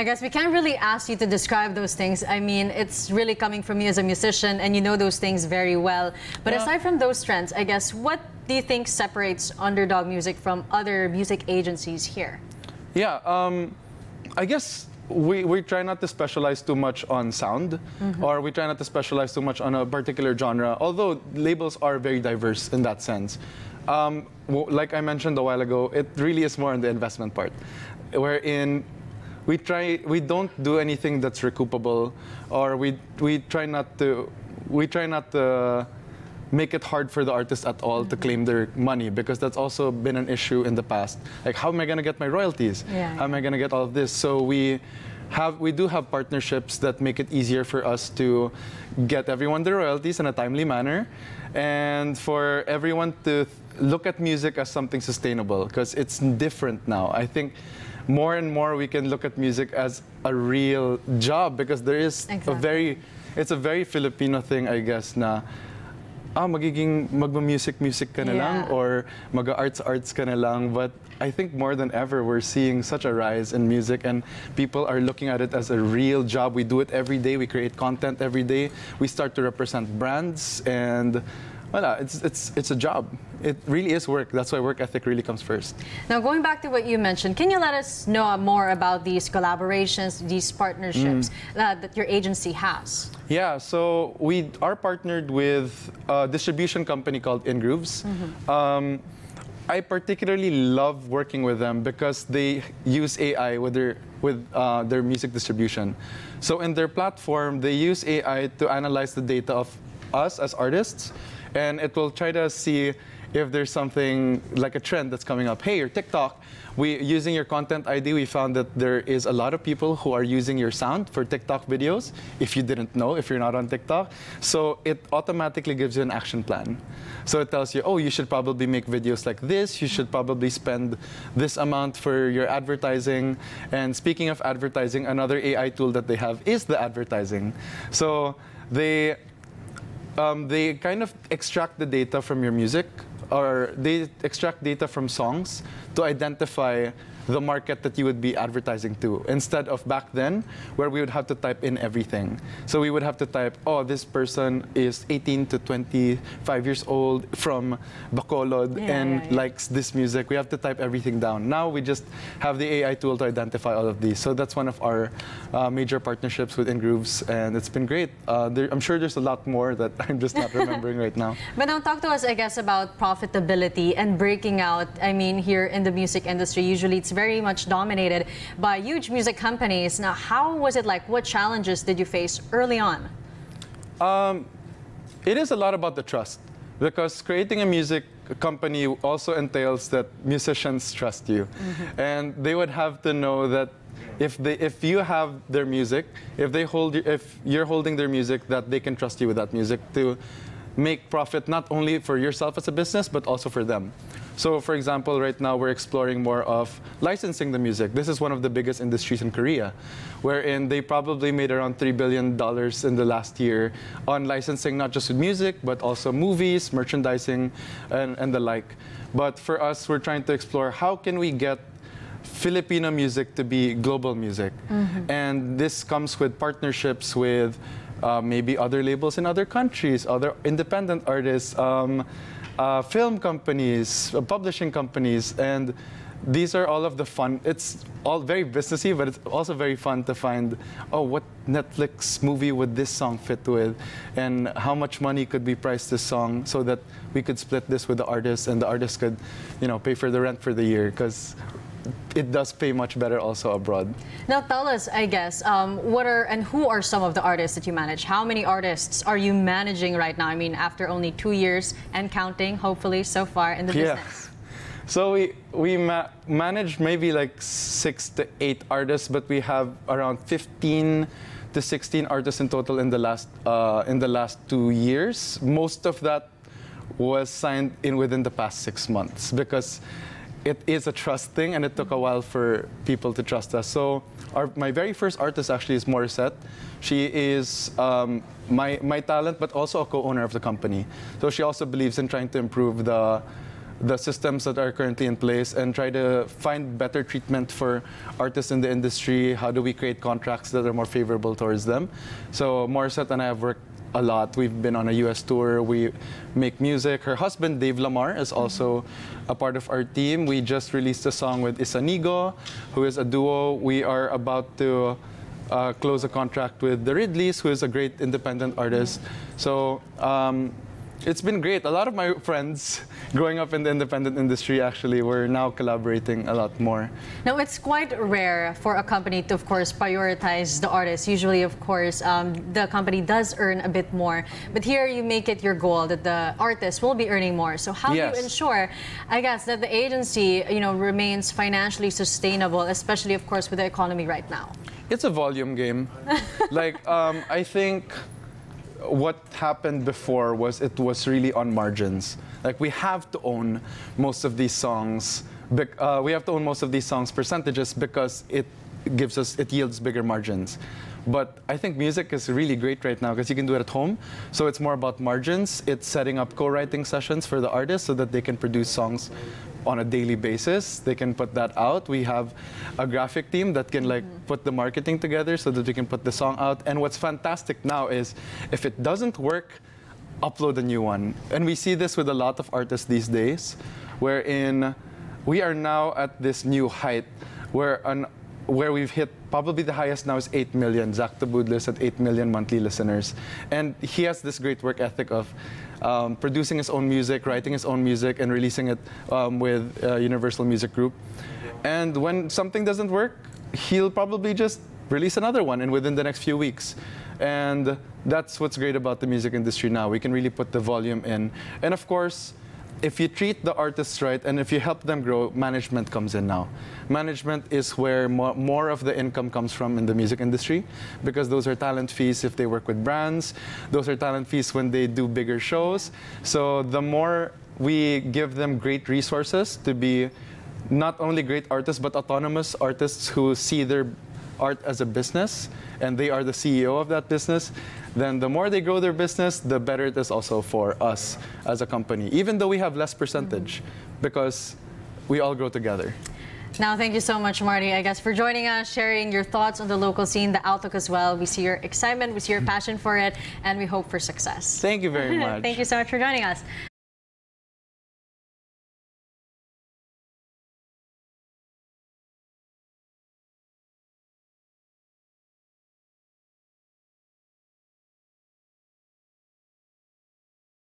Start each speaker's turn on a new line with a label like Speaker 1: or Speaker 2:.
Speaker 1: I guess we can't really ask you to describe those things. I mean, it's really coming from you as a musician, and you know those things very well. But
Speaker 2: Yeah.
Speaker 1: aside from those trends, I guess what do you think separates Underdog Music from other music agencies here?
Speaker 2: Yeah, um, I guess we, we try not to specialize too much on sound, or we try not to specialize too much on a particular genre, although labels are very diverse in that sense. Um, like I mentioned a while ago, it really is more on the investment part, wherein we try we don't do anything that's recoupable, or we we try not to we try not to make it hard for the artist at all to claim their money because that's also been an issue in the past. Like, how am I going to get my royalties?
Speaker 1: Yeah.
Speaker 2: How am I going to get all of this? So we have we do have partnerships that make it easier for us to get everyone their royalties in a timely manner, and for everyone to look at music as something sustainable because it's different now. I think. More and more, we can look at music as a real job because there is a very, it's a very Filipino thing, I guess, na ah, magiging magma-music-music ka na lang or mag-arts-arts ka na lang. But I think more than ever, we're seeing such a rise in music and people are looking at it as a real job. We do it every day. We create content every day. We start to represent brands and Wala, it's, it's, it's a job. It really is work. That's why work ethic really comes first.
Speaker 1: Now, going back to what you mentioned, can you let us know more about these collaborations, these partnerships uh, that your agency has?
Speaker 2: Yeah, so we are partnered with a distribution company called InGrooves. Um, I particularly love working with them because they use AI with their with uh, their music distribution. So in their platform, they use AI to analyze the data of us as artists, and it will try to see if there's something like a trend that's coming up. Hey, your TikTok, we using your content ID, we found that there is a lot of people who are using your sound for TikTok videos. If you didn't know, if you're not on TikTok, so it automatically gives you an action plan. So it tells you, oh, you should probably make videos like this. You should probably spend this amount for your advertising. And speaking of advertising, another AI tool that they have is the advertising. So they um, they kind of extract the data from your music or they extract data from songs to identify the market that you would be advertising to instead of back then where we would have to type in everything. So we would have to type oh this person is 18 to 25 years old from Bacolod
Speaker 1: Yeah,
Speaker 2: and
Speaker 1: yeah, yeah.
Speaker 2: likes this music. We have to type everything down. Now we just have the AI tool to identify all of these. So that's one of our uh, major partnerships with InGrooves and it's been great. Uh, there, I'm sure there's a lot more that I'm just not remembering right now.
Speaker 1: But now talk to us, I guess, about profitability and breaking out. I mean, here in the music industry, usually it's very much dominated by huge music companies. Now, how was it like? What challenges did you face early on?
Speaker 2: Um, it is a lot about the trust because creating a music company also entails that musicians trust you, mm-hmm. and they would have to know that if they if you have their music, if they hold if you're holding their music, that they can trust you with that music to make profit not only for yourself as a business but also for them. So, for example, right now we're exploring more of licensing the music. This is one of the biggest industries in Korea, wherein they probably made around $3 billion in the last year on licensing not just with music, but also movies, merchandising, and, and the like. But for us, we're trying to explore how can we get Filipino music to be global music. And this comes with partnerships with uh, maybe other labels in other countries, other independent artists, um, uh, film companies, uh, publishing companies, and these are all of the fun. It's all very businessy, but it's also very fun to find, oh, what Netflix movie would this song fit with, and how much money could we price this song so that we could split this with the artist, and the artist could, you know, pay for the rent for the year because it does pay much better also abroad.
Speaker 1: Now, tell us, I guess, um, what are and who are some of the artists that you manage? How many artists are you managing right now? I mean, after only two years and counting, hopefully, so far in the
Speaker 2: Yeah.
Speaker 1: business.
Speaker 2: So we we ma- manage maybe like six to eight artists, but we have around 15 to 16 artists in total in the last uh, in the last two years. Most of that was signed in within the past six months because it is a trust thing, and it took a while for people to trust us. So our, my very first artist actually is Morissette. She is um, my my talent, but also a co-owner of the company. So she also believes in trying to improve the the systems that are currently in place and try to find better treatment for artists in the industry. How do we create contracts that are more favorable towards them? So Morissette and I have worked a lot. We've been on a US tour. We make music. Her husband, Dave Lamar, is also a part of our team. We just released a song with Isanigo, who is a duo. We are about to uh, close a contract with the Ridleys, who is a great independent artist. So um, it's been great. A lot of my friends growing up in the independent industry actually were now collaborating a lot more.
Speaker 1: Now, it's quite rare for a company to, of course, prioritize the artist. Usually, of course, um, the company does earn a bit more. But here, you make it your goal that the artist will be earning more. So how
Speaker 2: Yes.
Speaker 1: do you ensure, I guess, that the agency, you know, remains financially sustainable, especially, of course, with the economy right now?
Speaker 2: It's a volume game. like um, I think what happened before was it was really on margins. Like we have to own most of these songs. Uh, we have to own most of these songs percentages because it gives us it yields bigger margins. But I think music is really great right now because you can do it at home. So it's more about margins. It's setting up co-writing sessions for the artists so that they can produce songs on a daily basis. They can put that out. We have a graphic team that can like mm-hmm. put the marketing together so that we can put the song out. And what's fantastic now is if it doesn't work, upload a new one. And we see this with a lot of artists these days, wherein we are now at this new height where an where we've hit probably the highest now is 8 million. Zack Tabudlo's at 8 million monthly listeners. And he has this great work ethic of um, producing his own music, writing his own music, and releasing it um, with uh, Universal Music Group. And when something doesn't work, he'll probably just release another one and within the next few weeks. And that's what's great about the music industry now. We can really put the volume in. And of course, if you treat the artists right and if you help them grow, management comes in now. Management is where mo- more of the income comes from in the music industry because those are talent fees if they work with brands, those are talent fees when they do bigger shows. So the more we give them great resources to be not only great artists but autonomous artists who see their art as a business and they are the CEO of that business, then the more they grow their business, the better it is also for us as a company, even though we have less percentage because we all grow together.
Speaker 1: Now, thank you so much, Martti, I guess, for joining us, sharing your thoughts on the local scene, the outlook as well. We see your excitement, we see your passion for it, and we hope for success.
Speaker 2: Thank you very much.
Speaker 1: Thank you so much for joining us.